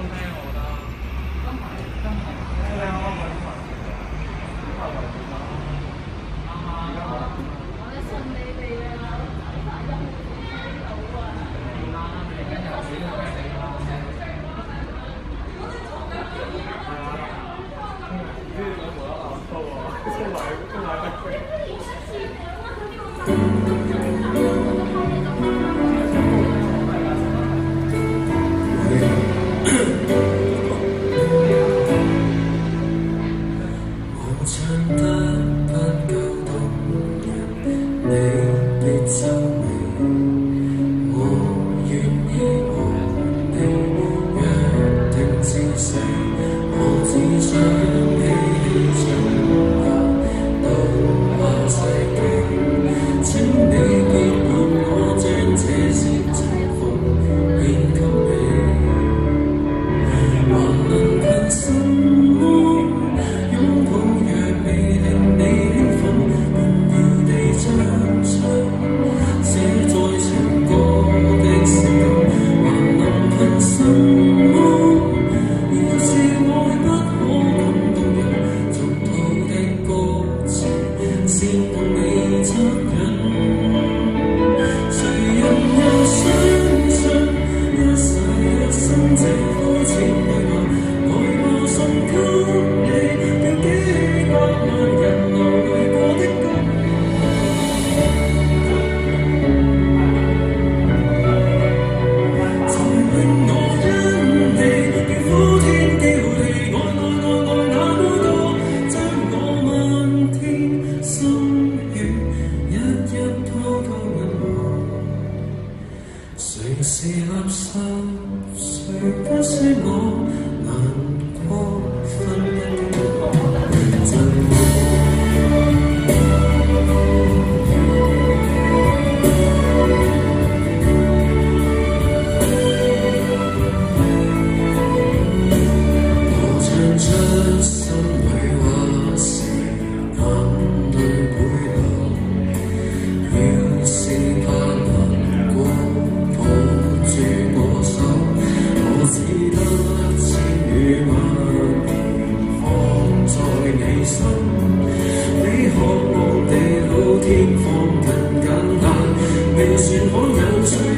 available now.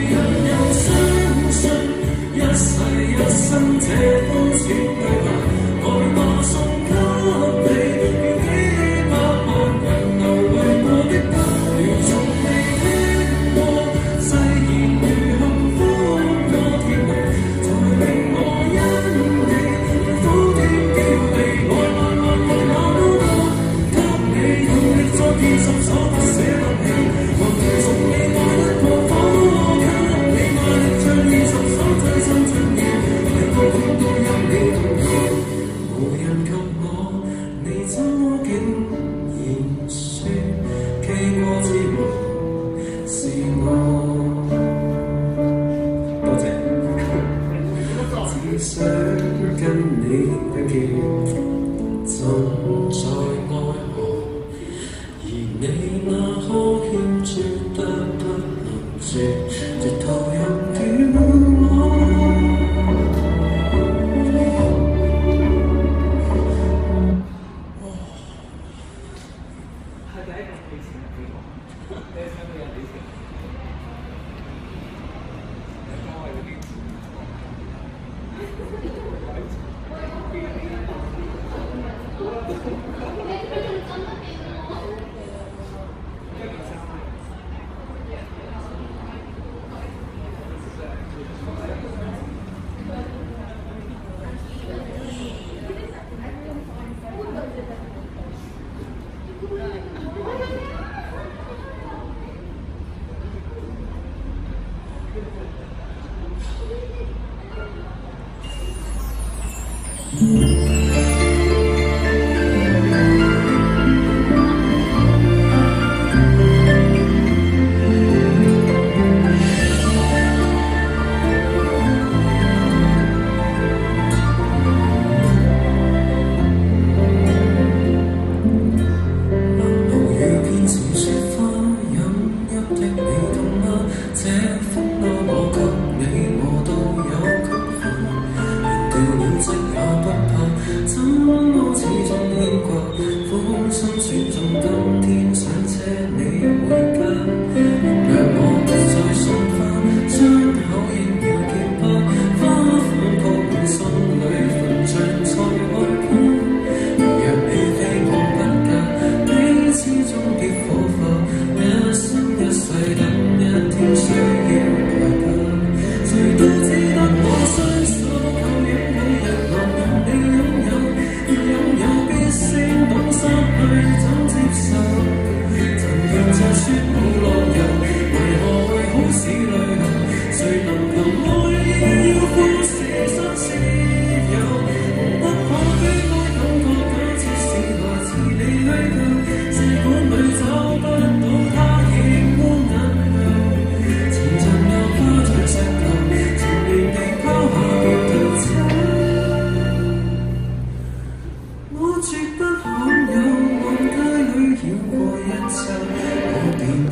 Yeah. 我给你，我都有区分。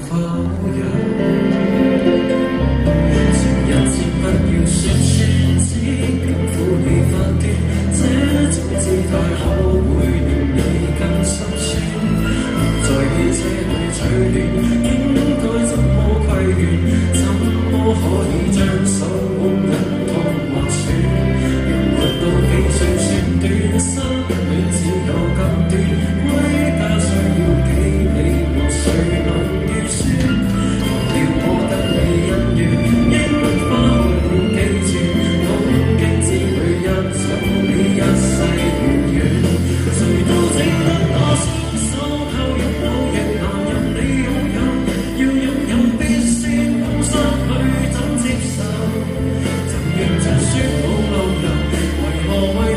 Oh.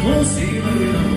consigo.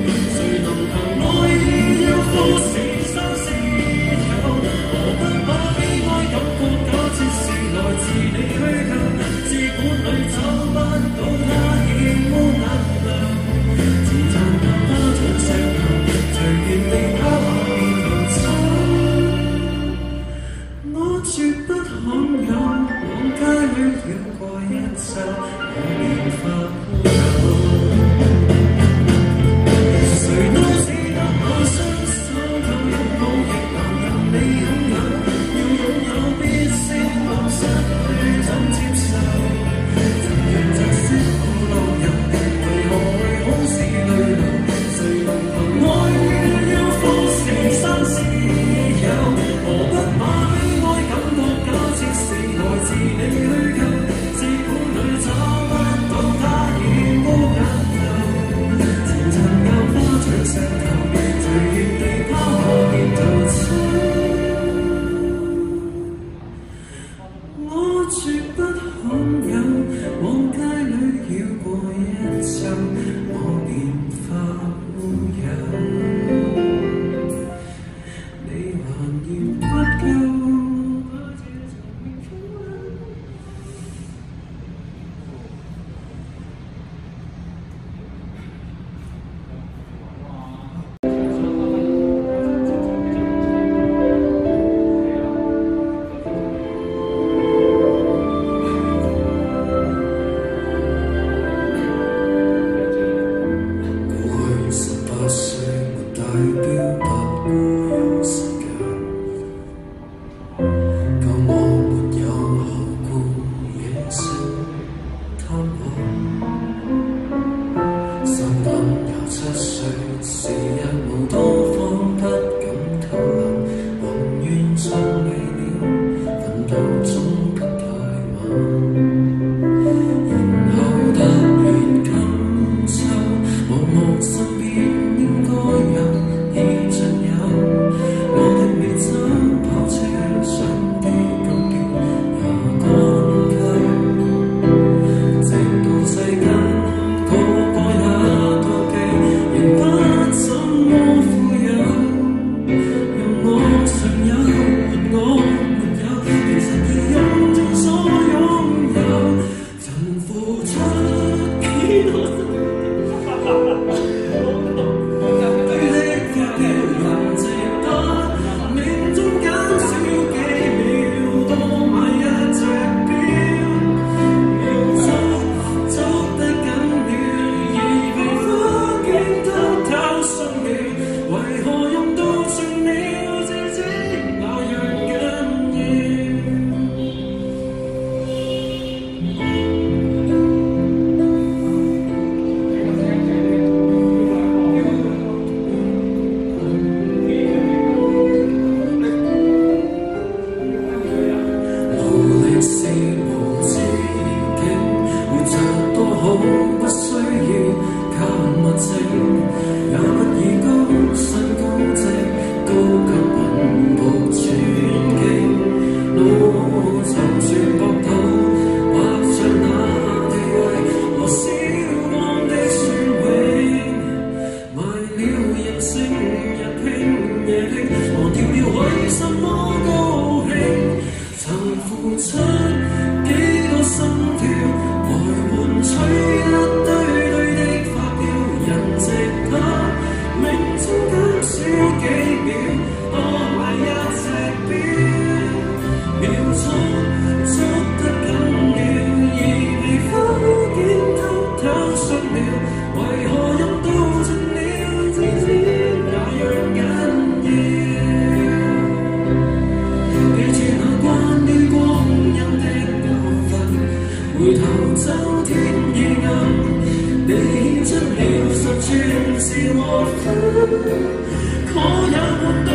回头走天已暗，你牵出了十寸是和分，可有没到？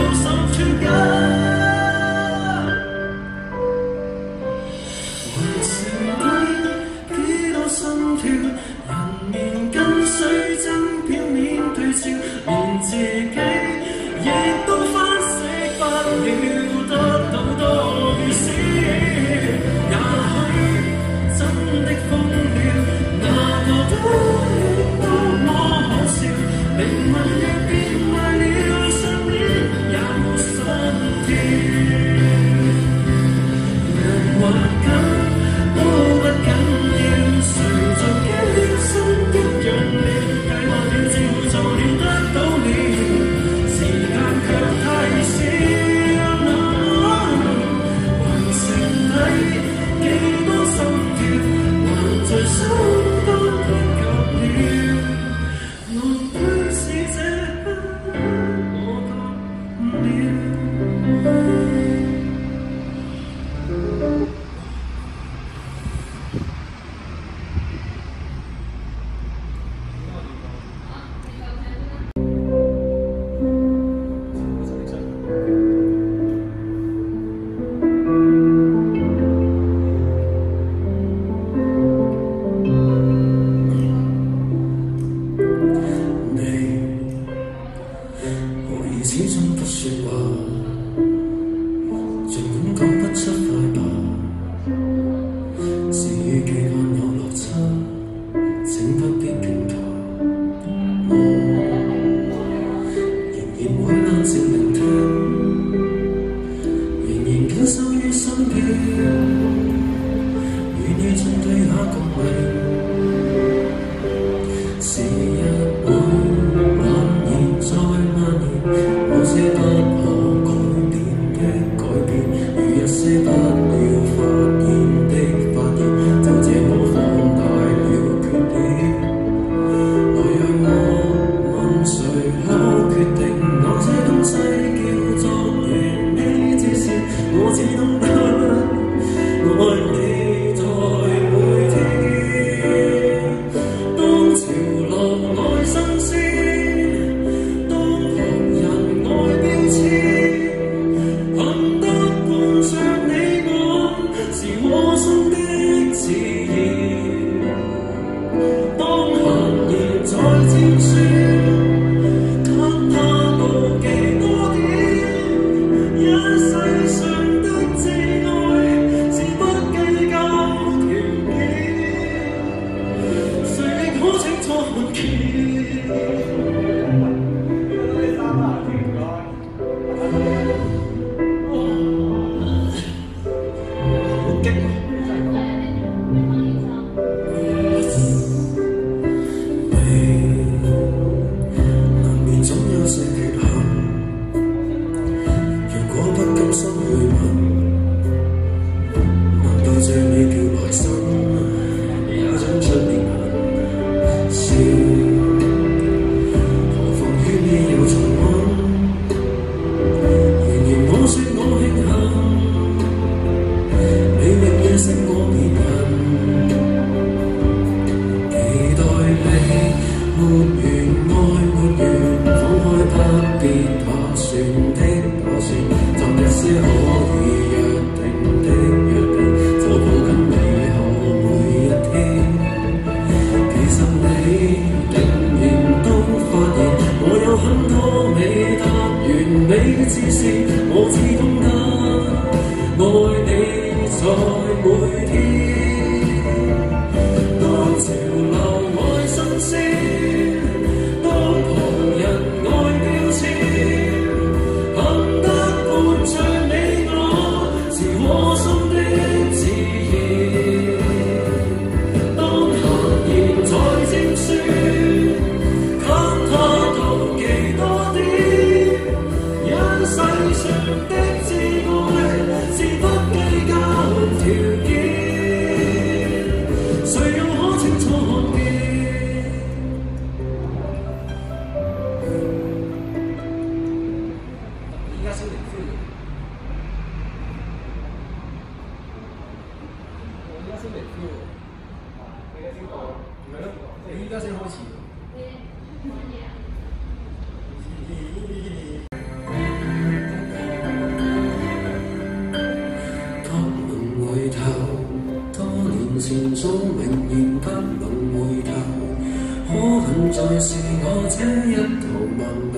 困在是我这一头盲牛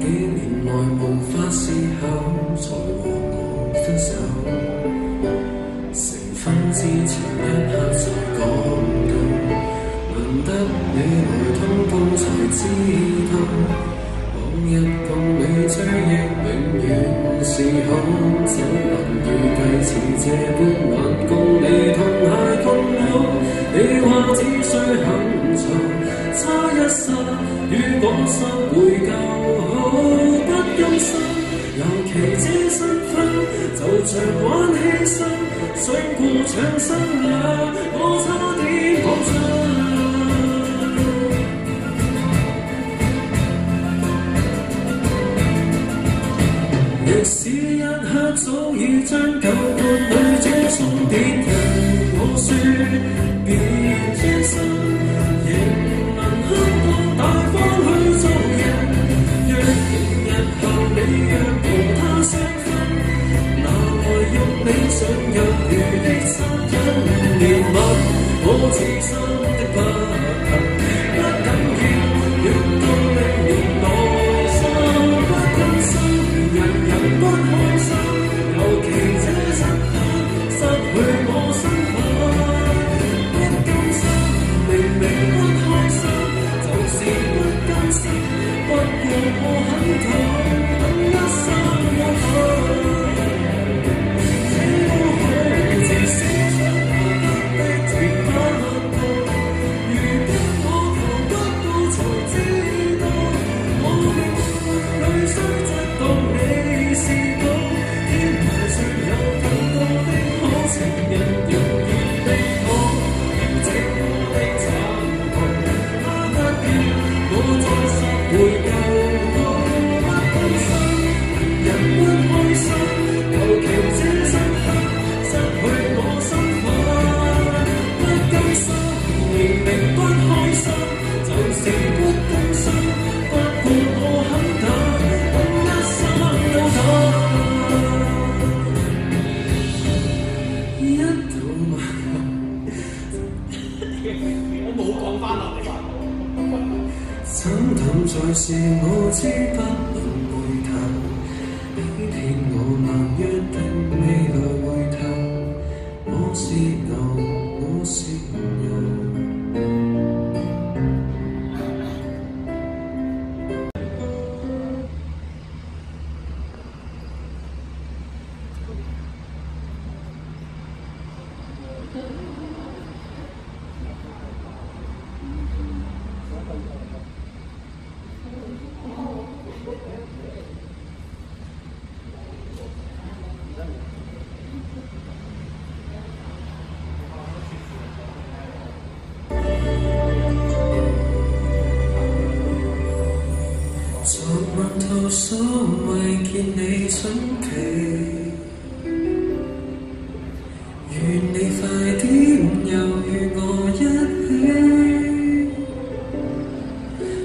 几年来无法思候才和我分手成婚之前一刻。就讲究闻得你来通报才知道往日共你追忆永远是好怎能预计似这般晚共你同偕共老你话只需肯做差一刹与我失回旧好不甘心尤其这身份就像玩牺牲想过抢生娘我差点讲真历史一刻早已将旧伴侣这送点人我说别天生多大方去做人，若日后你若和他相分，拿来用你想若雨的湿因怜悯我痴心的不幸。我很丑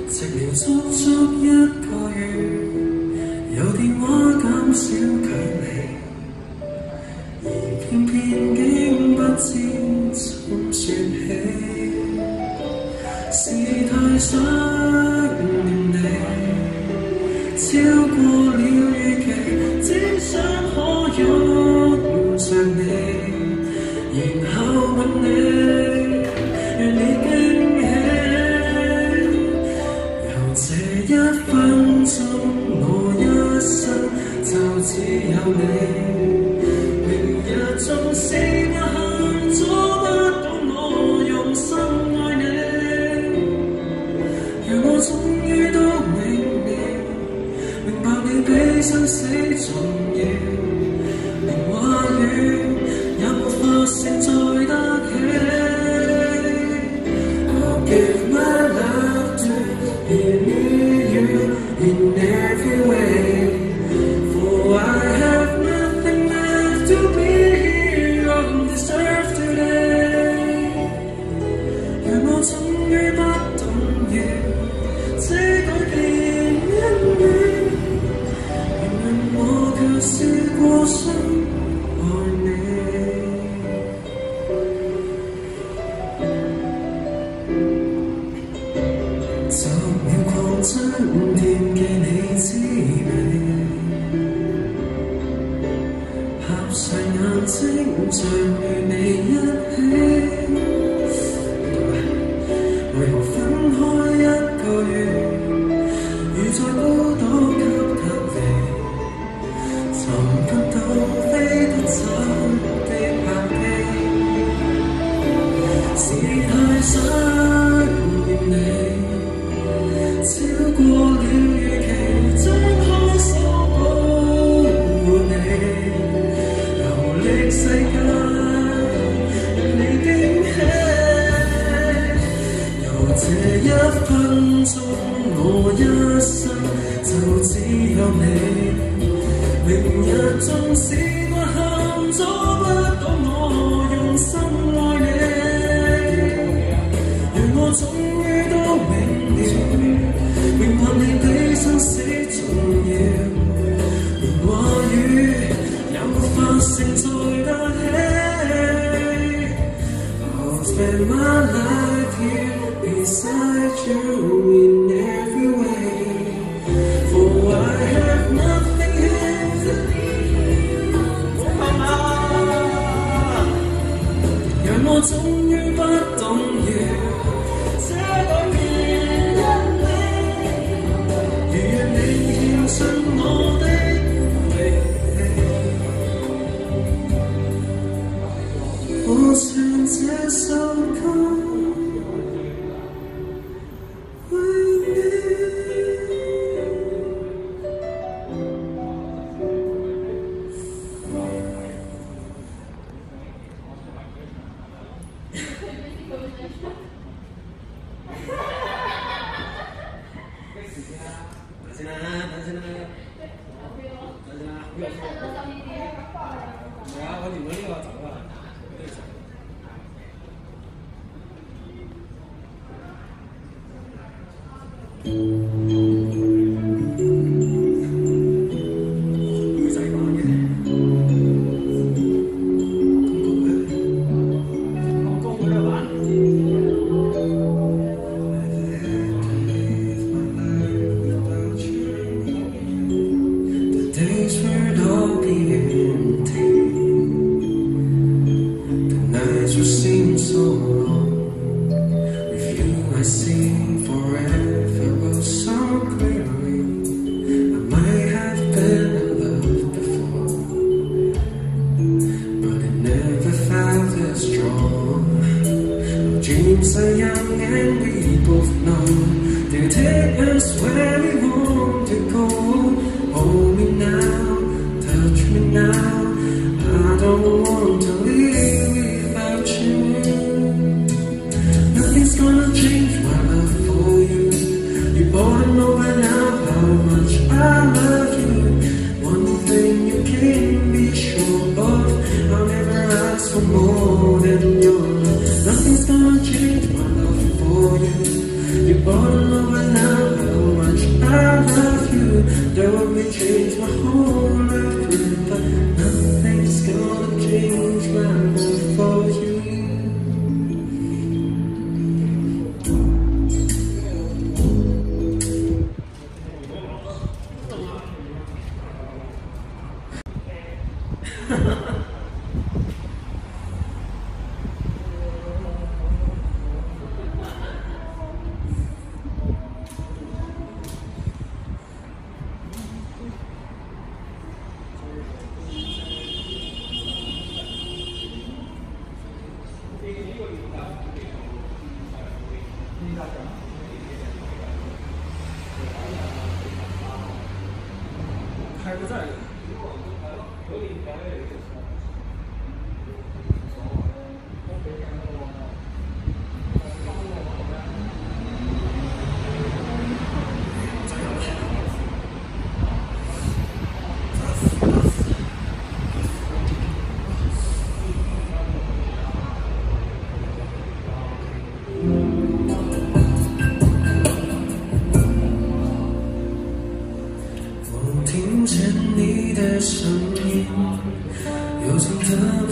寂寥足足一个月，有电话减少距离，而偏偏竟不知从说起，是太想念你，超过了。You're. spend my life here beside you in every way. For I have nothing here to leave. 若我終於不懂。男生呢？男生啊，不要说。我，我女朋友找到了。dreams are young and we both know They take us where we want to go Hold me now, touch me now change my whole life, but nothing's gonna change my love for you. 我听见你的声音，又从。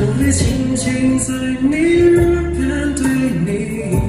我会轻轻在你耳边对你